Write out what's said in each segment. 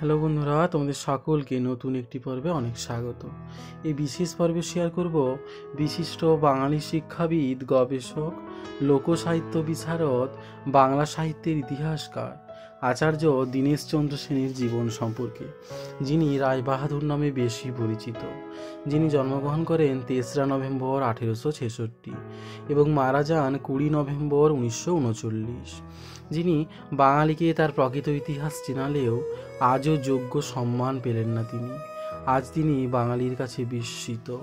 Hello বন্ধুরা, তোমাদের সকলকে নতুন একটি পর্বে অনেক স্বাগত। এই বিশেষ পর্বে শেয়ার করব বিশিষ্ট বাঙালি শিক্ষাবিদ, গবেষক, লোকসাহিত্য বিশারদ বাংলা সাহিত্যের ইতিহাসকার। আচার্য দীনেশচন্দ্র সেনের জীবন সম্পর্কে, যিনি রায়বাহাদুর নামে বেশি পরিচিত, যিনি জন্মগ্রহণ করেন তেসরা নভেম্বর আঠেরোশো ছেষট্টি এবং মারা যান কুড়ি নভেম্বর উনিশশো উনচল্লিশ। যিনি বাঙালিকে তার প্রকৃত ইতিহাস চেনালেও আজও যোগ্য সম্মান পেলেন না তিনি। আজ তিনি বাঙালির কাছে বিস্মিত।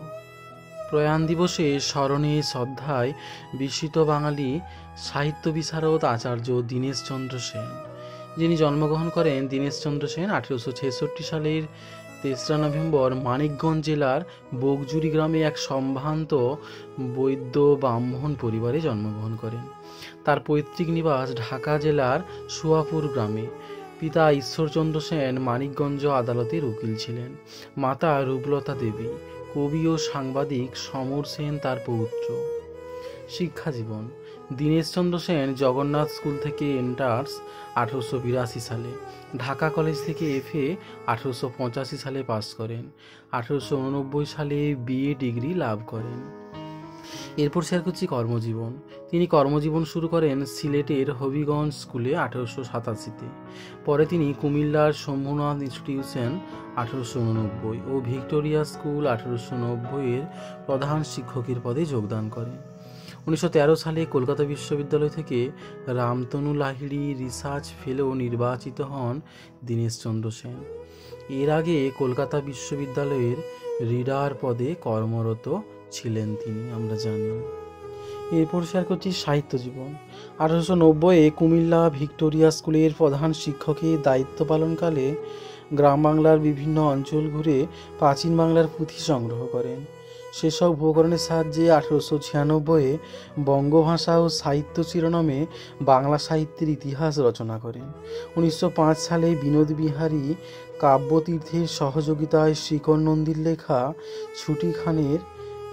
প্রয়াণ দিবসে স্মরণে শ্রদ্ধায় বিস্মিত বাঙালি সাহিত্য বিশারদ আচার্য দীনেশচন্দ্র সেন। যিনি জন্মগ্রহণ করেন দীনেশচন্দ্র সেন আঠেরোশো ছেষট্টি সালের তেসরা নভেম্বর, মানিকগঞ্জ জেলার বগজুরি গ্রামে এক সম্ভ্রান্ত বৈদ্য ব্রাহ্মণ পরিবারে জন্মগ্রহণ করেন। তার পৈতৃক নিবাস ঢাকা জেলার সুয়াপুর গ্রামে। পিতা ঈশ্বরচন্দ্র সেন মানিকগঞ্জ আদালতের উকিল ছিলেন। মাতা রূপলতা দেবী। কবি ও সাংবাদিক সমর সেন তার পৌত্র। শিক্ষা জীবন। দীনেশচন্দ্র সেন জগন্নাথ স্কুল থেকে এন্টার্স আঠেরোশো বিরাশি সালে। ঢাকা কলেজ থেকে এফএ আঠেরোশো পঁচাশি সালে পাশ করেন। আঠেরোশো উননব্বই সালে বিএ ডিগ্রি লাভ করেন। এরপর শেয়ার করছি কর্মজীবন। তিনি কর্মজীবন শুরু করেন সিলেটের হবিগঞ্জ স্কুলে আঠেরোশো সাতাশিতে। পরে তিনি কুমিল্লার শম্ভুনাথ ইনস্টিটিউশন আঠেরোশো উননব্বই ও ভিক্টোরিয়া স্কুল আঠেরোশো নব্বইয়ের প্রধান শিক্ষকের পদে যোগদান করেন। উনিশশো তেরো সালে কলকাতা বিশ্ববিদ্যালয় থেকে রামতনু লাহিড়ি রিসার্চ ফেলো নির্বাচিত হন দীনেশচন্দ্র সেন। এর আগে কলকাতা বিশ্ববিদ্যালয়ের রিডার পদে কর্মরত ছিলেন তিনি, আমরা জানি। এরপর শেয়ার করছি সাহিত্য জীবন। আঠারোশো নব্বইয়ে কুমিল্লা ভিক্টোরিয়া স্কুলের প্রধান শিক্ষকের দায়িত্ব পালনকালে গ্রাম বাংলার বিভিন্ন অঞ্চল ঘুরে প্রাচীন বাংলার পুঁথি সংগ্রহ করেন। সেসব উপকরণের সাহায্যে আঠেরোশো ছিয়ানব্বইয়ে বঙ্গভাষা ও সাহিত্য শিরোনামে বাংলা সাহিত্যের ইতিহাস রচনা করেন। উনিশশো পাঁচ সালে বিনোদ বিহারী কাব্যতীর্থের সহযোগিতায় শ্রীকর নন্দীর লেখা ছুটি খানের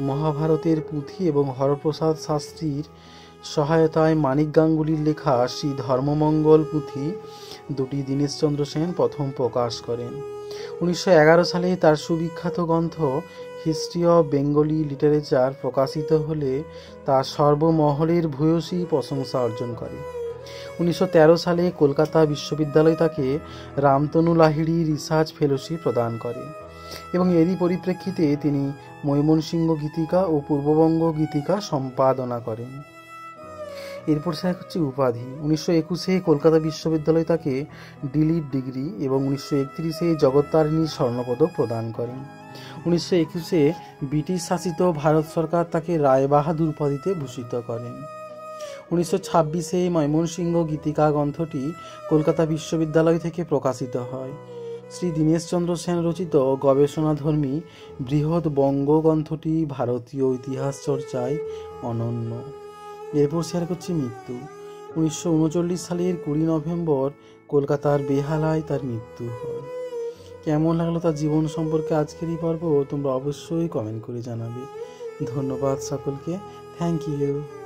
মহাভারতের পুঁথি এবং হরপ্রসাদ শাস্ত্রীর সহায়তায় মানিক গাঙ্গুলির লেখা শ্রী ধর্মমঙ্গল পুঁথি দুটি দীনেশচন্দ্র সেন প্রথম প্রকাশ করেন। উনিশশো এগারো সালে তার সুবিখ্যাত গ্রন্থ হিস্ট্রি অফ বেঙ্গলি লিটারেচার প্রকাশিত হলে তা সর্বমহলের ভূয়সী প্রশংসা অর্জন করে। উনিশশো তেরো সালে কলকাতা বিশ্ববিদ্যালয় তাকে রামতনু লাহিড়ি রিসার্চ ফেলোশিপ প্রদান করে এবং এরই পরিপ্রেক্ষিতে তিনি ময়মনসিংহ গীতিকা ও পূর্ববঙ্গ গীতিকা সম্পাদনা করেন। এরপর সে হচ্ছে উপাধি। উনিশশো একুশে কলকাতা বিশ্ববিদ্যালয় তাকে ডিলিট ডিগ্রি এবং উনিশশো একত্রিশে জগত্তারিণী স্বর্ণপদক প্রদান করেন। উনিশশো একুশে ব্রিটিশ শাসিত ভারত সরকার তাকে রায়বাহাদুর উপাধিতে ভূষিত করেন। উনিশশো ছাব্বিশে ময়মনসিংহ গীতিকা গ্রন্থটি কলকাতা বিশ্ববিদ্যালয় থেকে প্রকাশিত হয়। শ্রী দীনেশচন্দ্র সেন রচিত গবেষণাধর্মী বৃহৎ বঙ্গ গ্রন্থটি ভারতীয় ইতিহাস চর্চায় অনন্য। এরপর শেয়ার করছি মৃত্যু। উনিশশো উনচল্লিশ সালের কুড়ি নভেম্বর কলকাতার বেহালায় তার মৃত্যু হয়। কেমন লাগল তার জীবন সম্পর্কে আজকের এই পর্ব? তোমরা অবশ্যই কমেন্ট করে জানাবে। ধন্যবাদ সকলকে। Thank you